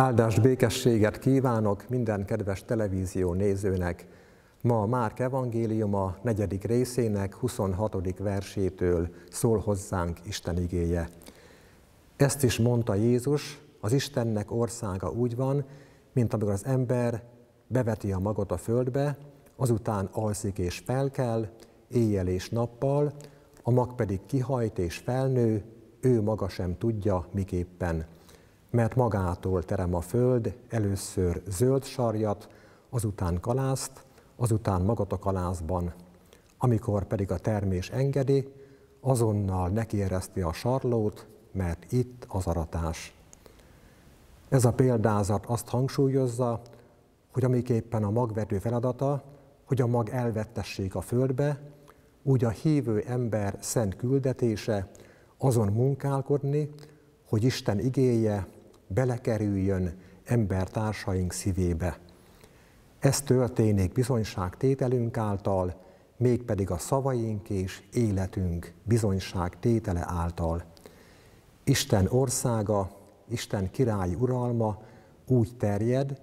Áldást, békességet kívánok minden kedves televízió nézőnek. Ma a Márk evangéliuma negyedik részének 26. versétől szól hozzánk Isten igéje. Ezt is mondta Jézus, az Istennek országa úgy van, mint amikor az ember beveti a magot a földbe, azután alszik és felkel, éjjel és nappal, a mag pedig kihajt és felnő, ő maga sem tudja miképpen mert magától terem a föld először zöld sarjat, azután kalászt, azután magat a kalászban. Amikor pedig a termés engedi, azonnal nekiereszti a sarlót, mert itt az aratás. Ez a példázat azt hangsúlyozza, hogy amiképpen a magvető feladata, hogy a mag elvettessék a földbe, úgy a hívő ember szent küldetése azon munkálkodni, hogy Isten igéje belekerüljön embertársaink szívébe. Ez történik bizonyságtételünk által, mégpedig a szavaink és életünk bizonyság tétele által. Isten országa, Isten királyi uralma úgy terjed,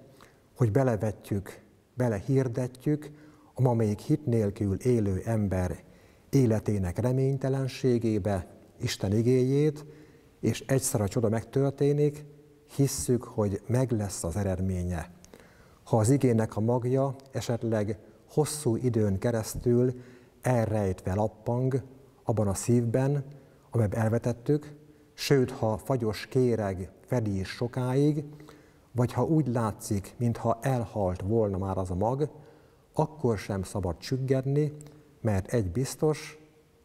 hogy belevetjük, belehirdetjük a ma még hit nélkül élő ember életének reménytelenségébe Isten igéjét, és egyszer a csoda megtörténik, hisszük, hogy meg lesz az eredménye. Ha az igének a magja esetleg hosszú időn keresztül elrejtve lappang abban a szívben, amelyben elvetettük, sőt, ha fagyos kéreg fedi is sokáig, vagy ha úgy látszik, mintha elhalt volna már az a mag, akkor sem szabad csüggedni, mert egy biztos,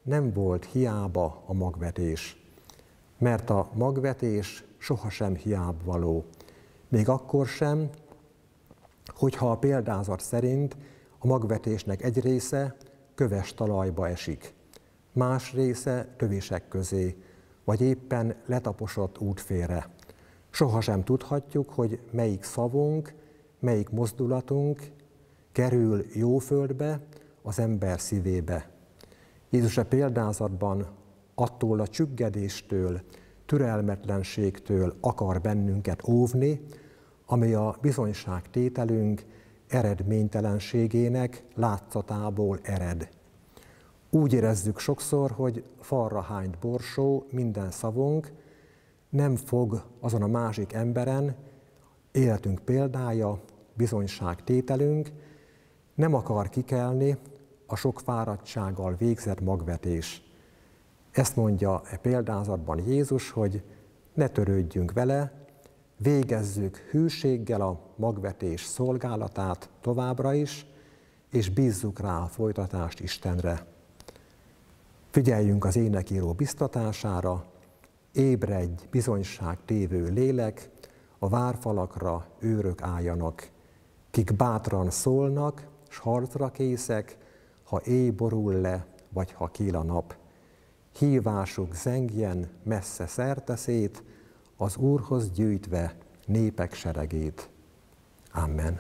nem volt hiába a magvetés. Mert a magvetés sohasem hiáb való. Még akkor sem, hogyha a példázat szerint a magvetésnek egy része köves talajba esik, más része tövések közé, vagy éppen letaposott útfére. Sohasem tudhatjuk, hogy melyik szavunk, melyik mozdulatunk kerül jó földbe, az ember szívébe. Jézus a példázatban attól a csüggedéstől, türelmetlenségtől akar bennünket óvni, ami a bizonyságtételünk eredménytelenségének látszatából ered. Úgy érezzük sokszor, hogy falra hányt borsó minden szavunk, nem fog azon a másik emberen, életünk példája, bizonyságtételünk, nem akar kikelni a sok fáradtsággal végzett magvetés. Ezt mondja e példázatban Jézus, hogy ne törődjünk vele, végezzük hűséggel a magvetés szolgálatát továbbra is, és bízzuk rá a folytatást Istenre. Figyeljünk az énekíró biztatására, ébredj bizonyság tévő lélek, a várfalakra őrök álljanak, kik bátran szólnak, s harcra készek, ha éj borul le, vagy ha kíl a nap hívásuk zengjen messze szerte szét, az Úrhoz gyűjtve népek seregét. Amen.